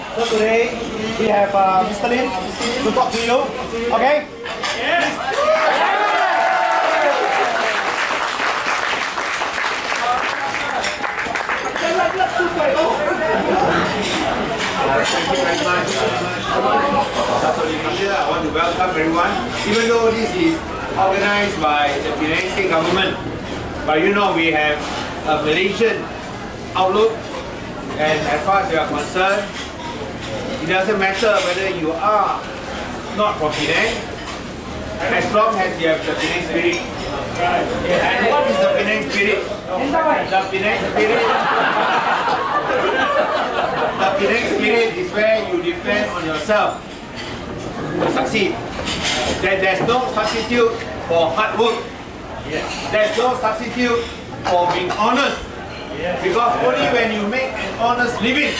So today we have uh, Mr. Lim to talk to you. Okay? Yes. Thank you very much. I want to welcome everyone. Even though this is organized by the Penang State government, but you know we have a Malaysian outlook and as far as we are concerned, doesn't matter whether you are not from Penang, as long as you have the Penang spirit. And what is the Penang spirit? The Penang spirit the Penang spirit is where you depend on yourself to succeed. That there's no substitute for hard work. There's no substitute for being honest. Because only when you make an honest living,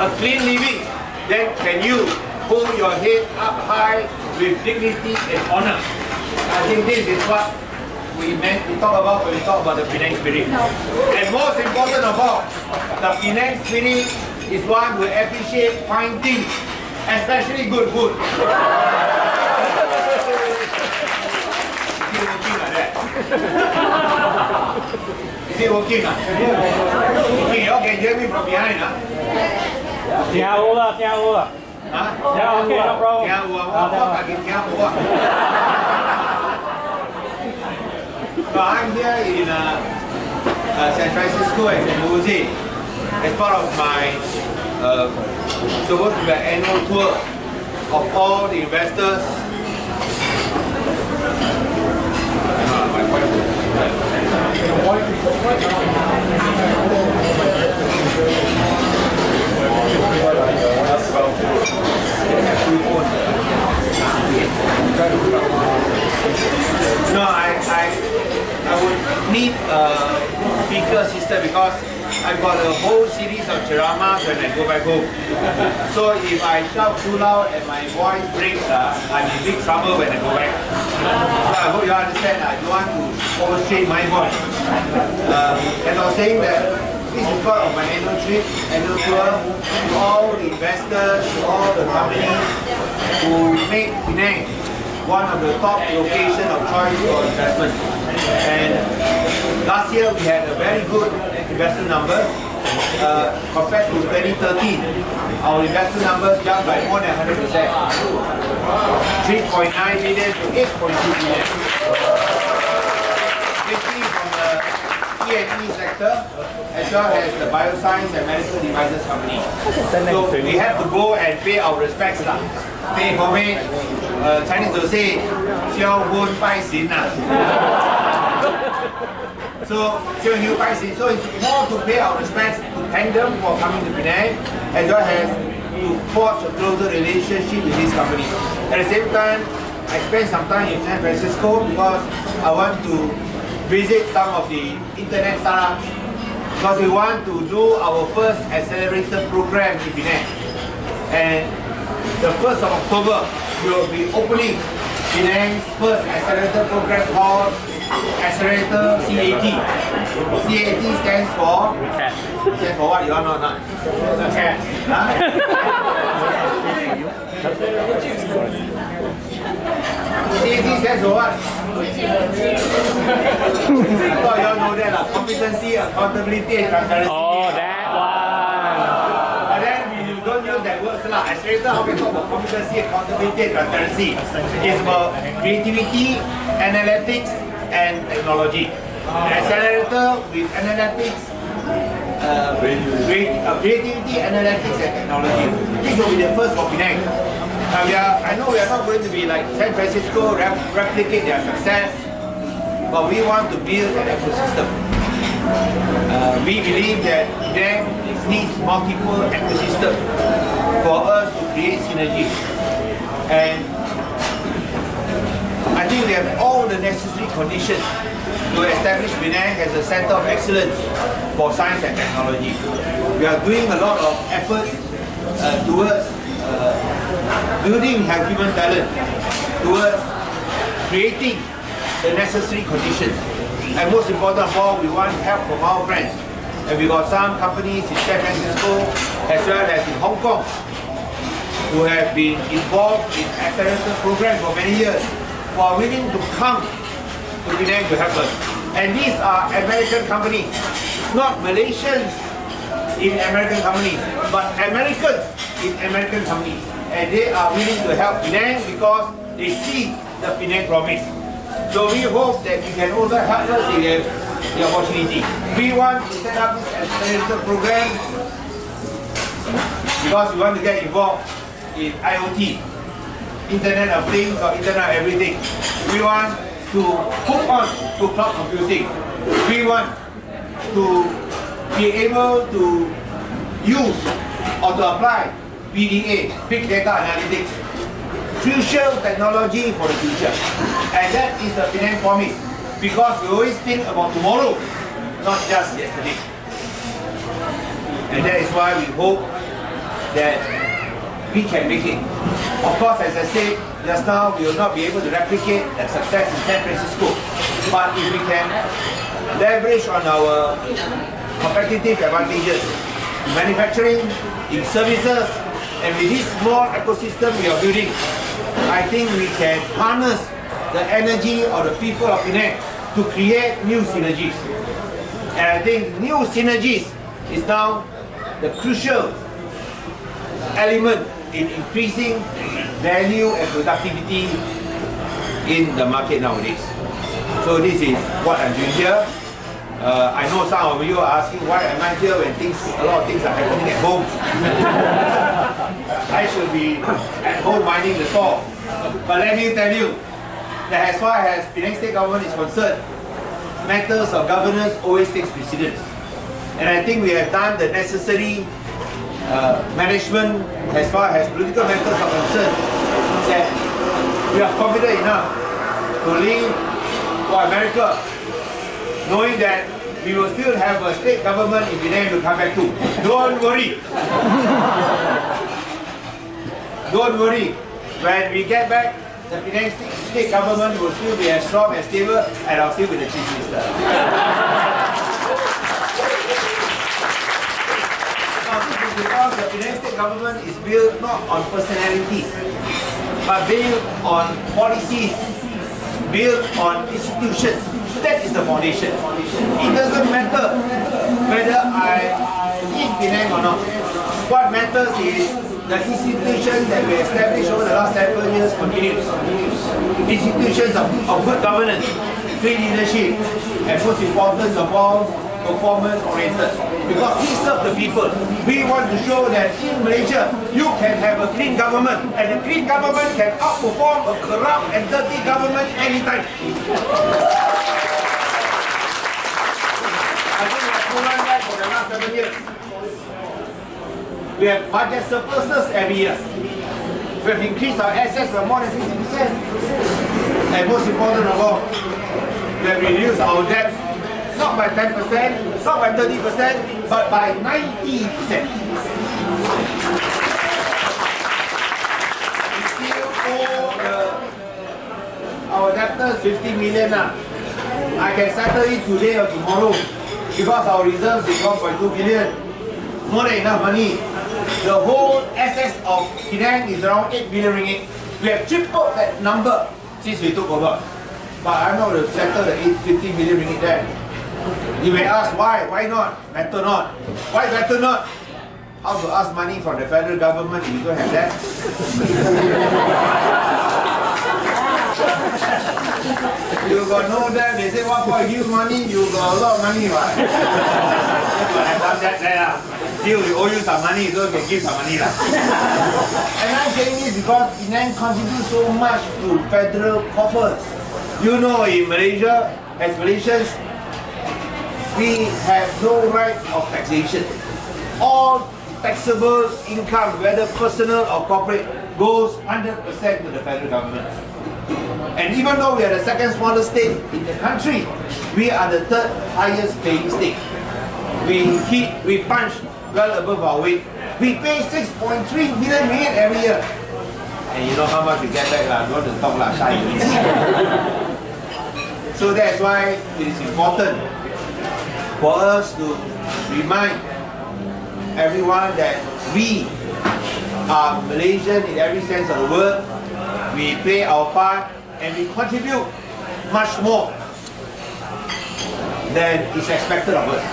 a clean living, then can you hold your head up high with dignity and honor. I think this is what we meant we talk about when we talk about the Penang spirit. And most important of all, the Penang spirit is one who appreciate fine things, especially good food. Is it working like that? Is it working? Okay, you all can hear me from behind. ah? 听有啦，听有啦， Huh? 听 OK no problem。 Nghe ua, ua, ua, ua, kaki nghe ua. So I'm here in uh, uh, San Francisco and San Jose as part of my uh, supposed to be an annual tour of all the investors. Ah, my wife. No, I, I, I would need a speaker system because I've got a whole series of ceramahs when I go back home. So if I shout too loud and my voice breaks, uh, I'm in big trouble when I go back. So I hope you understand. I don't want to overstrain my voice. Um, as I was saying that this is part of my annual trip, annual tour to all the investors, to all the companies who make Penang one of the top location of choice for investment. And last year we had a very good investment number. Uh, compared to 2013, our investment numbers jumped by more than 100%. 3.9 million to 8.2 million. CIT sector, as well as the Bioscience and Medical Devices Company. So we have to go and pay our respects. Lah. Pay homage. Uh, Chinese will say, Xiao Wun Pai Xin. So, Xiao Yu Xin. So it's more to pay our respects to thank them for coming to Penang, as well as to forge a closer relationship with this company. At the same time, I spent some time in San Francisco because I want to visit some of the internet startups because we want to do our first accelerator program in Penang. And the 1st of October, we will be opening Penang's first accelerator program called Accelerator CAT. CAT stands for stands for what? You all know not? Cat. CAT stands for what? I you all know that lah. Competency, accountability, and transparency. Oh, that one. But then we don't use that word lah. Accelerator, how we talk about competency, accountability, and transparency. It's about creativity, analytics, and technology. Accelerator with analytics, uh, uh, creativity, analytics, and technology. This will be the first for Penang. Uh, we are, I know we are not going to be like San Francisco, rep- replicate their success, but we want to build an ecosystem. Uh, we believe that there needs multiple ecosystems for us to create synergy. And I think we have all the necessary conditions to establish Penang as a center of excellence for science and technology. We are doing a lot of effort uh, towards uh, building our human talent, towards creating the necessary conditions. And most important of all, we want help from our friends. And we got some companies in San Francisco as well as in Hong Kong who have been involved in accelerator program for many years who are willing to come to Penang to help us. And these are American companies, not Malaysians in American companies, but Americans in American companies. And they are willing to help Penang because they see the Penang promise. So we hope that you can also help us in the, the opportunity. We want to set up this accelerator program because we want to get involved in IoT, Internet of Things or Internet of Everything. We want to hook on to cloud computing. We want to be able to use or to apply BDA, Big Data Analytics, crucial technology for the future. And that is the Penang promise because we always think about tomorrow, not just yesterday. And that is why we hope that we can make it. Of course, as I said just now, we will not be able to replicate the success in San Francisco. But if we can leverage on our competitive advantages in manufacturing, in services, and with this small ecosystem we are building, I think we can harness the energy of the people of Penang to create new synergies. And I think new synergies is now the crucial element in increasing value and productivity in the market nowadays. So this is what I'm doing here. Uh, I know some of you are asking why am I here when things, a lot of things are happening at home. I should be at home minding the store. But let me tell you, that as far as Penang State Government is concerned, matters of governance always takes precedence. And I think we have done the necessary uh, management as far as political matters are concerned that we are confident enough to leave for America knowing that we will still have a state government in Penang to come back to. Don't worry. Don't worry. When we get back, the Penang state, government will still be as strong and stable and I'll still be the chief minister. Because the Penang state government is built not on personalities, but built on policies, built on institutions. That is the foundation. It doesn't matter whether I eat Penang or not. What matters is the institutions that we established over the last several years continues. Institutions of, of good governance, clean leadership, and most important of all, performance oriented. Because we serve the people. We want to show that in Malaysia, you can have a clean government, and a clean government can outperform a corrupt and dirty government anytime. I think we have proven that for the last seven years. We have budget surpluses every year. We have increased our assets by more than 50%. And most important of all, we have reduced our debt not by 10%, not by 30%, but by 90%. We still owe our debtors 50 million. Uh. I can settle it today or tomorrow because our reserves is 1.2 billion. Than enough money. The whole assets of Penang is around 8 billion ringgit. We have tripled that number since we took over. But I'm not going to settle the 8, 50 million ringgit there. You may ask why? Why not? Better not. Why better not? How to ask money from the federal government if you don't have that? you got no debt, they say what for you money, you got a lot of money, right? you have done that there. Still, we owe you some money, so you can give some money. lah. and I'm saying this because Penang contributes so much to federal coffers. You know, in Malaysia, as Malaysians, we have no right of taxation. All taxable income, whether personal or corporate, goes 100% to the federal government. And even though we are the second smallest state in the country, we are the third highest paying state. We hit, we punch well above our weight. We pay 6.3 million ringgit every year. And you know how much we get back, lah. don't want to talk lah. So that's why it is important for us to remind everyone that we are Malaysian in every sense of the word. We play our part and we contribute much more than is expected of us.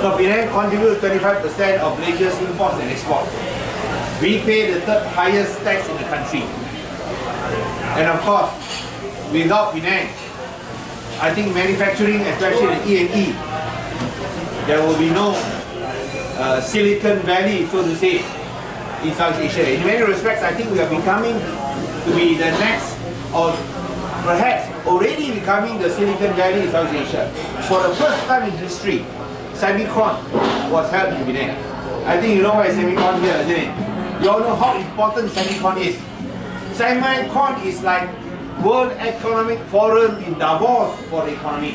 So Penang contributes 25% of Malaysia's imports and exports. We pay the third highest tax in the country. And of course, without Penang, I think manufacturing, especially the E&E, there will be no uh, Silicon Valley, so to say, in South Asia. In many respects, I think we are becoming to be the next, or perhaps already becoming the Silicon Valley in South Asia. For the first time in history, Semicon was held in Penang. I think you know why Semicon here, isn't it? You all know how important Semicon is. Semicon is like World Economic Forum in Davos for the economy,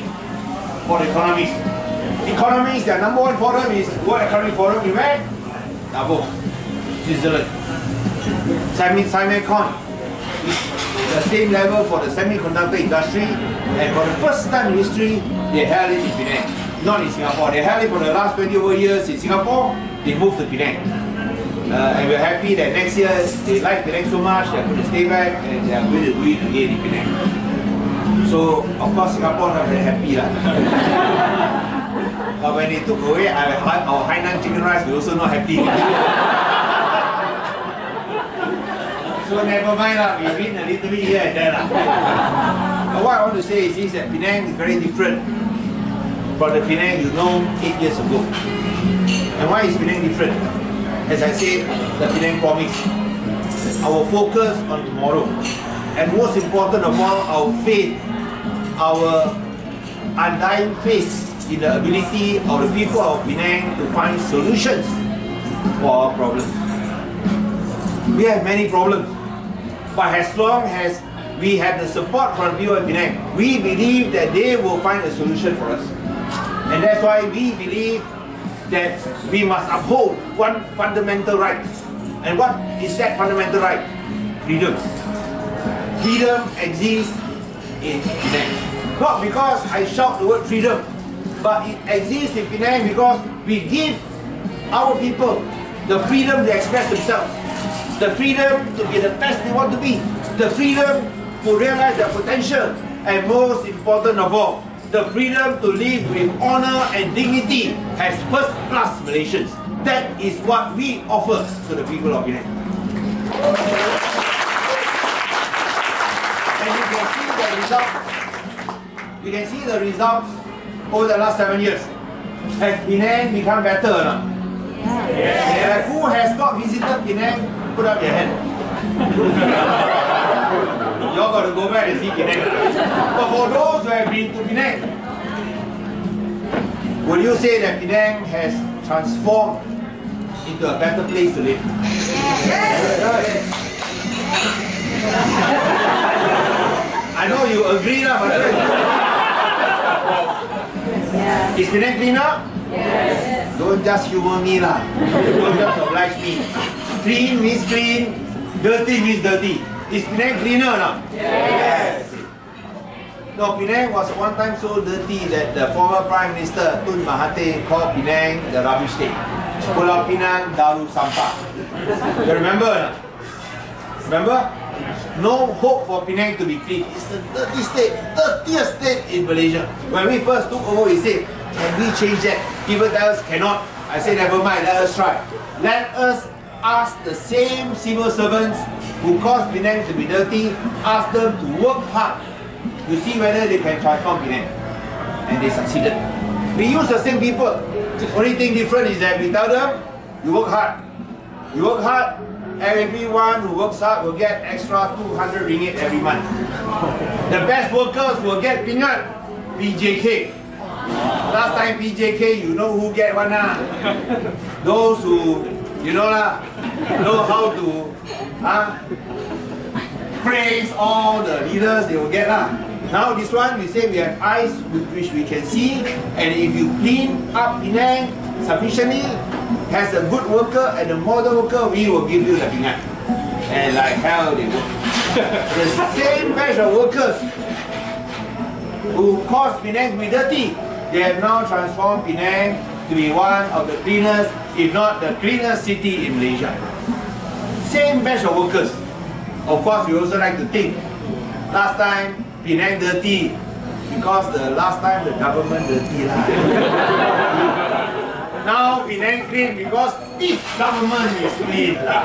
for the economists. Economists, their number one forum is World Economic Forum in where? Davos, Switzerland. Semi Semicon the same level for the semiconductor industry, and for the first time in history, they held it in Penang, not in Singapore. They held it for the last 20 over years in Singapore. They moved to Penang. Uh, and we're happy that next year they like Penang so much, they're going to stay back and they're going to do it again in Penang. So, of course, Singapore not very happy. But when they took away our, our Hainan chicken rice, we also not happy. so, never mind, lah. we win a little bit here and there. Lah. but what I want to say is this, that Penang is very different from the Penang you know eight years ago. And why is Penang different? as I said, the Penang promise. Our focus on tomorrow. And most important of all, our faith, our undying faith in the ability of the people of Penang to find solutions for our problems. We have many problems, but as long as we have the support from people of Penang, we believe that they will find a solution for us. And that's why we believe that we must uphold one fundamental right. And what is that fundamental right? Freedom. Freedom exists in Penang. Not because I shout the word freedom, but it exists in Penang because we give our people the freedom to express themselves, the freedom to be the best they want to be, the freedom to realize their potential, and most important of all, the freedom to live with honor and dignity as first class Malaysians. That is what we offer to the people of Penang. And you can see the results. You can see the results over the last seven years. Has Penang become better or not? Yes. Who has not visited Penang? Put up your hand. Y'all got to go back and see Penang. But for those who have been to Penang, would you say that Penang has transformed into a better place to live? Yes. I know you agree lah, but is Penang cleaner? Yes. Don't just humor me lah. Don't just oblige me. Clean means clean, dirty means dirty. Is Penang cleaner or not? Yes. No, Penang was one time so dirty that the former Prime Minister Tun Mahathir called Penang the rubbish state. Pulau Pinang Darul Sampah. You remember? Remember? No hope for Penang to be clean. It's the dirty state, dirtiest state in Malaysia. When we first took over, we said, can we change that? People tell us cannot. I say never mind, let us try. Let us ask the same civil servants who caused Penang to be dirty, ask them to work hard to see whether they can transform Penang. And they succeeded. We use the same people. Only thing different is that we tell them, you work hard. You work hard, everyone who works hard will get extra 200 ringgit every month. The best workers will get peanut, PJK. Last time PJK, you know who get one lah. Those who, you know lah, know how to huh, praise all the leaders, they will get lah. Now this one, we say we have eyes with which we can see, and if you clean up Penang sufficiently, has a good worker and a model worker, we will give you the peanut. And like hell they work. the same batch of workers who caused Penang to be dirty, They have now transformed Penang to be one of the cleanest, if not the cleanest city in Malaysia. Same batch of workers. Of course, we also like to think, last time Penang dirty because the last time the government dirty lah. now Penang clean because this government is clean lah.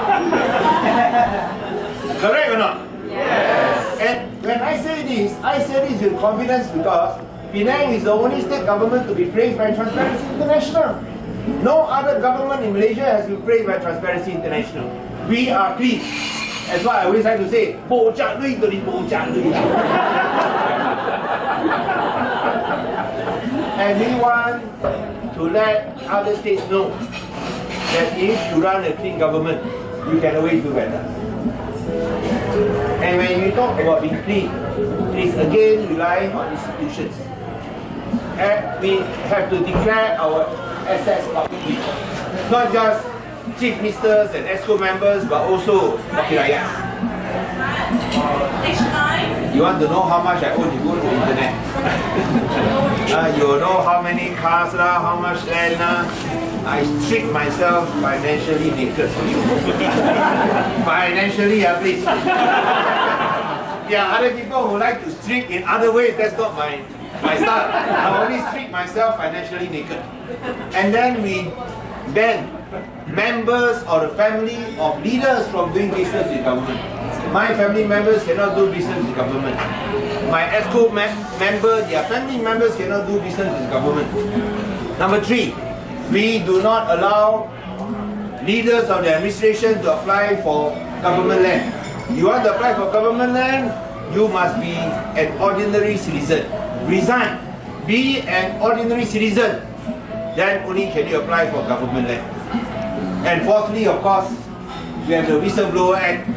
Correct or not? Yes. And when I say this, I say this with confidence because Penang is the only state government to be praised by Transparency International. No other government in Malaysia has been praised by Transparency International. We are clean. That's why I always like to say, bojak lui to the bojak lui. And we want to let other states know that if you run a clean government, you can always do better. And when you talk about being clean, please again rely on institutions. And we have to declare our assets publicly. Not just chief ministers and EXCO members, but also wakil rakyat. You want to know how much I own, you go to the internet. uh, you know how many cars lah, how much land lah. I treat myself financially naked for you. financially, yeah, please. there are other people who like to streak in other ways. That's not my my style. I only treat myself financially naked. And then we ban members or the family of leaders from doing business with government. My family members cannot do business with government. My EXCO mem member, their family members cannot do business with government. Number three, we do not allow leaders of the administration to apply for government land. You want to apply for government land, you must be an ordinary citizen. Resign. Be an ordinary citizen. Then only can you apply for government land. And fourthly, of course, we have the Whistleblower Act.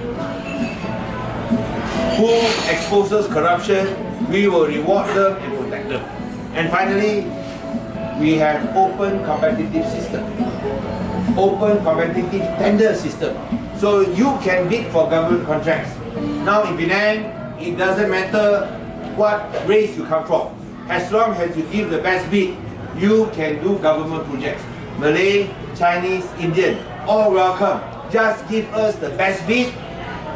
Who exposes corruption, we will reward them and protect them. And finally, we have open competitive system. Open competitive tender system. So you can bid for government contracts. Now in Penang, it doesn't matter what race you come from. As long as you give the best bid, you can do government projects. Malay, Chinese, Indian, all welcome. Just give us the best bid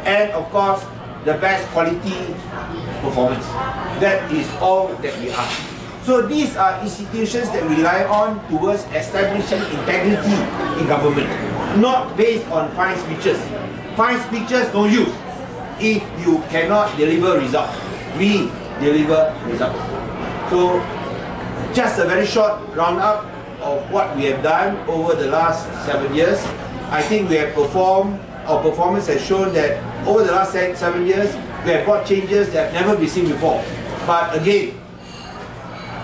and of course the best quality performance. That is all that we ask. So these are institutions that rely on towards establishing integrity in government, not based on fine speeches. Fine speeches no use if you cannot deliver results. We deliver results. So just a very short roundup of what we have done over the last seven years. I think we have performed, our performance has shown that over the last seven years, we have brought changes that have never been seen before. But again,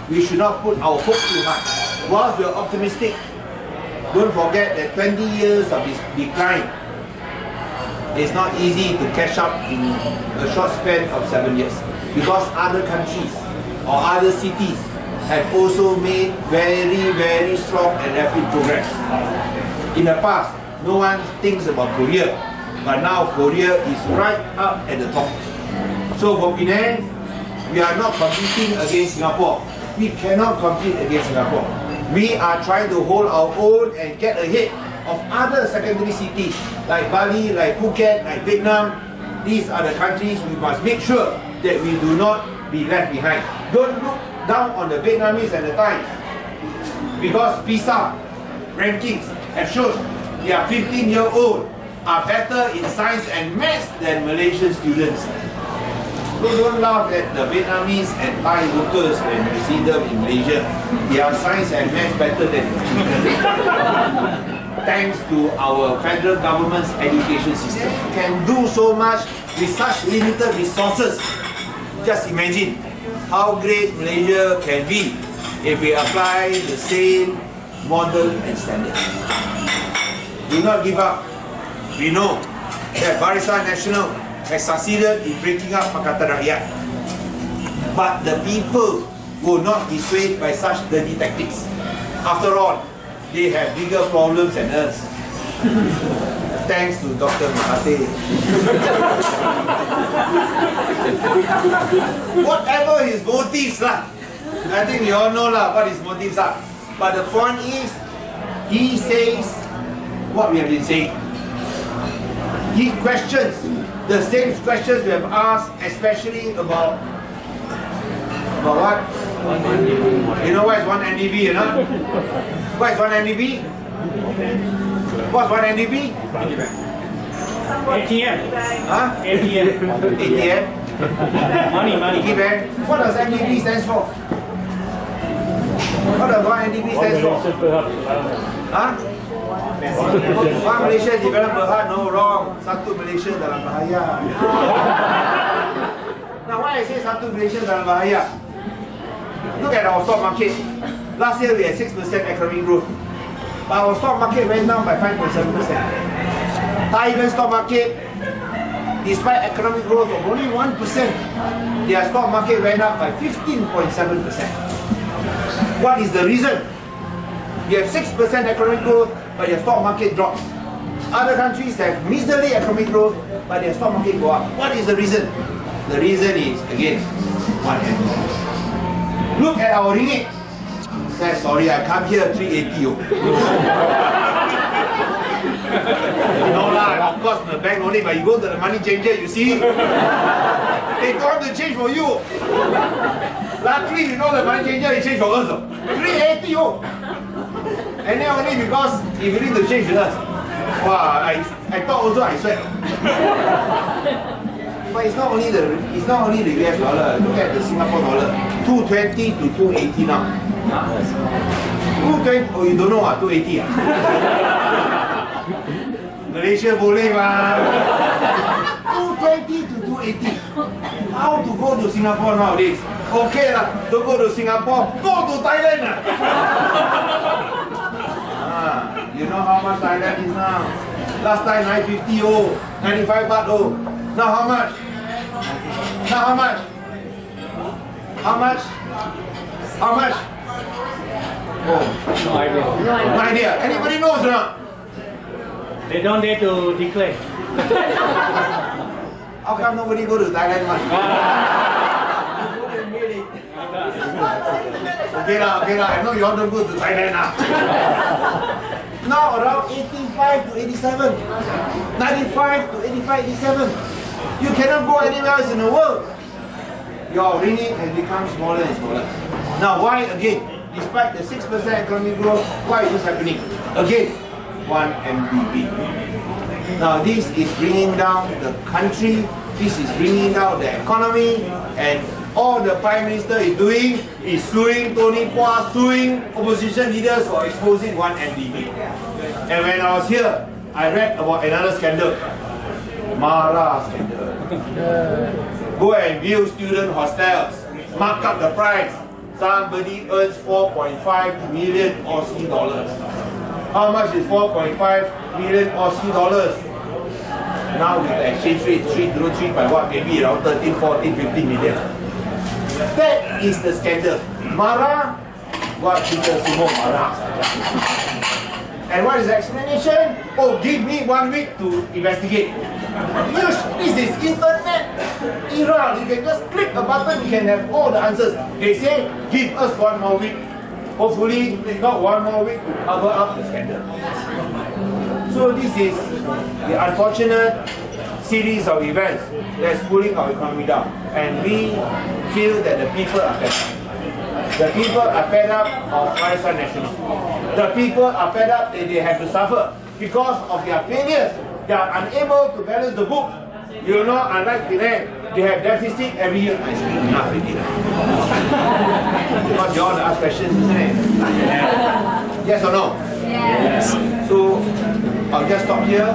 we should not put our hope too high. Whilst we are optimistic, don't forget that 20 years of this decline is not easy to catch up in a short span of seven years because other countries or other cities have also made very, very strong and rapid progress. In the past, no one thinks about Korea, but now Korea is right up at the top. So for Penang, we are not competing against Singapore. We cannot compete against Singapore. We are trying to hold our own and get ahead of other secondary cities like Bali, like Phuket, like Vietnam. These are the countries we must make sure that we do not be left behind. Don't look down on the Vietnamese and the Thai because PISA rankings have shown their 15 year old are better in science and maths than Malaysian students. So don't laugh at the Vietnamese and Thai workers when you see them in Malaysia. They are science and maths better than Thanks to our federal government's education system. Can do so much with such limited resources. Just imagine how great Malaysia can be if we apply the same model and standard. Do not give up. We know that Barisan Nasional has succeeded in breaking up Pakatan Rakyat. But the people will not be swayed by such dirty tactics. After all, they have bigger problems than us. Thanks to Dr. Mahathir. Whatever his motives lah, I think we all know lah what his motives are. But the point is, he says what we have been saying. He questions the same questions we have asked, especially about about what? You know what is one MDB, you know? What is one MDB? What's one MDB? ATM. Huh? ATM. ATM? Money, money. Piggy bank? What does MDB stands for? What does one MDB stands for? Huh? One Malaysia develop berhad, ah, no wrong. Satu Malaysia dalam bahaya. now why I say satu Malaysia dalam bahaya? Look at our stock market. Last year we had 6% economic growth. Our stock market went down by 5.7%. Thailand stock market, despite economic growth of only 1%, their stock market went up by 15.7%. What is the reason? You have 6% economic growth, but your stock market drops. Other countries have miserly economic growth, but their stock market go up. What is the reason? The reason is, again, one hand. Look at our ringgit. Sorry, I come here 380. oh." no lah, of course the bank only, but you go to the money changer, you see, they have to change for you. Luckily, you know the money changer, they change for us. oh. 380 oh. And then only because if you need to change with us. Wow, I, I thought also I sweat. But it's not only the it's not only the US dollar. Look at the Singapore dollar. 220 to 280 now. 220 oh you don't know ah 280 ah. Malaysia boleh mah. 220 to 280. How to go to Singapore nowadays? Okay lah, don't go to Singapore, go to Thailand lah. ah, you know how much Thailand is now? Last time 950 oh, 95 baht oh. Now how much? Now how much? How much? How much? Oh, No idea. no idea. Anybody knows or not? They don't dare to declare. How come nobody go to Thailand much? Okay lah, okay lah. I know you all don't go to Thailand lah. now around 85 to 87, 95 to 85, 87. You cannot go anywhere else in the world. Your ringgit has become smaller and smaller. Now why again? Despite the 6% economic growth, why is this happening? Again, one MDB. Now this is bringing down the country, this is bringing down the economy, and all the Prime Minister is doing is suing Tony Pua, suing opposition leaders for exposing one MDB. And when I was here, I read about another scandal. Mara scandal. Go and view student hostels, mark up the price. Somebody earns 4.5 million Aussie dollars. How much is 4.5 million Aussie dollars? Now with the exchange rate 303 by what? Maybe around 13, 14, 15 million. That is the scandal. Mara, what Peter Sumo Mara. And what is the explanation? Oh, give me one week to investigate. This is internet era. You can just click a button, you can have all the answers. They say, give us one more week. Hopefully, not one more week to cover up the scandal. So this is the unfortunate series of events that's pulling our economy down. And we feel that the people are fed up. The people are fed up of Barisan nationalism. The people are fed up that they have to suffer because of their failures. They are unable to balance the book. You know, unlike Penang, they have deficit every year. I speak enough already. because you all ask questions, isn't it? Yes or no? Yes. So I'll just stop here.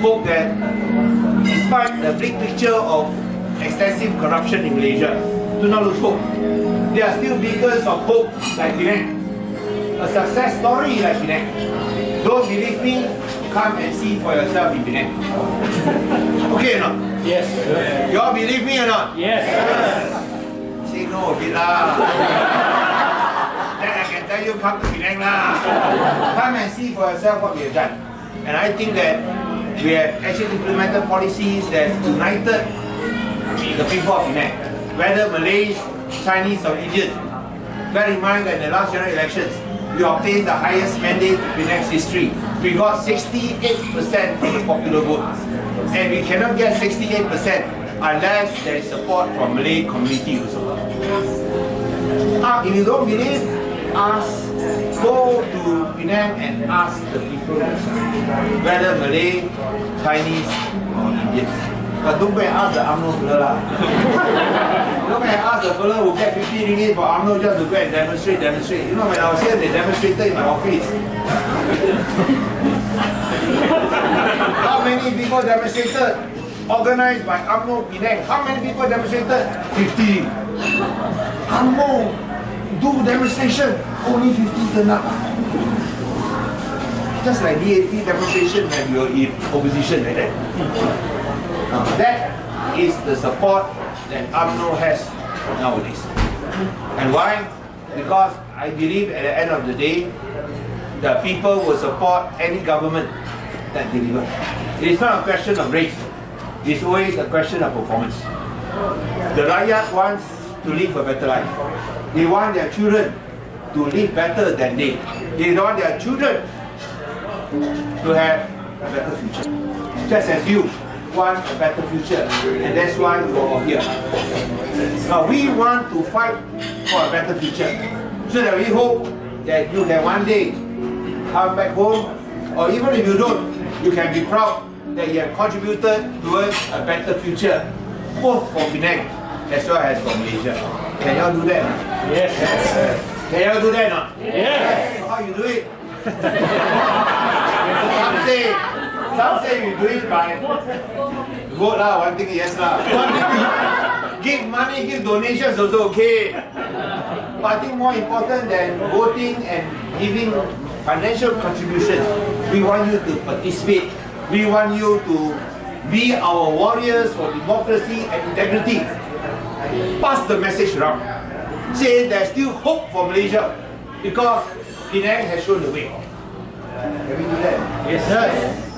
Hope that despite the big picture of extensive corruption in Malaysia, do not lose hope. There are still beacons of hope like Penang. A success story like Penang. Don't believe me? Come and see for yourself in Penang. Okay or not? Yes. You all believe me or not? Yes. Say no a bit lah. then I can tell you come to Penang lah. Come and see for yourself what we have done. And I think that we have actually implemented policies that united the people of Penang. Whether Malays, Chinese or Indians. bear in mind that in the last general elections, we obtained the highest mandate in Penang's history. We got 68% of the popular vote. And we cannot get 68% unless there is support from Malay community also. Ah, if you don't believe, ask, go to Penang and ask the people whether Malay, Chinese, or Indian. But don't go and ask the UMNO fella lah. don't go and ask the fella who get 50 ringgit for UMNO just to go and demonstrate, demonstrate. You know when I was here, they demonstrated in my office. How many people demonstrated? Organized by UMNO Penang. How many people demonstrated? 50. UMNO do demonstration, only 50 turn up. Just like DAP demonstration when you're in opposition like that. That is the support that UMNO has nowadays. And why? Because I believe at the end of the day, the people will support any government that delivers. It is not a question of race. It's always a question of performance. The Rakyat wants to live a better life. They want their children to live better than they. They want their children to have a better future. Just as you want a better future. And that's why we are here. Now we want to fight for a better future. So that we hope that you can one day come back home or even if you don't, you can be proud that you have contributed towards a better future, both for Penang as well as for Malaysia. Can y'all do that? Yes. Can y'all do that not? Yes. How you do it? some say, some say you do it by vote lah, one thing yes lah. One thing, give money, give donations also okay. But I think more important than voting and giving financial contributions, we want you to participate. We want you to be our warriors for democracy and integrity. Pass the message around. Say there's still hope for Malaysia because Penang has shown the way. Can we do that? Yes.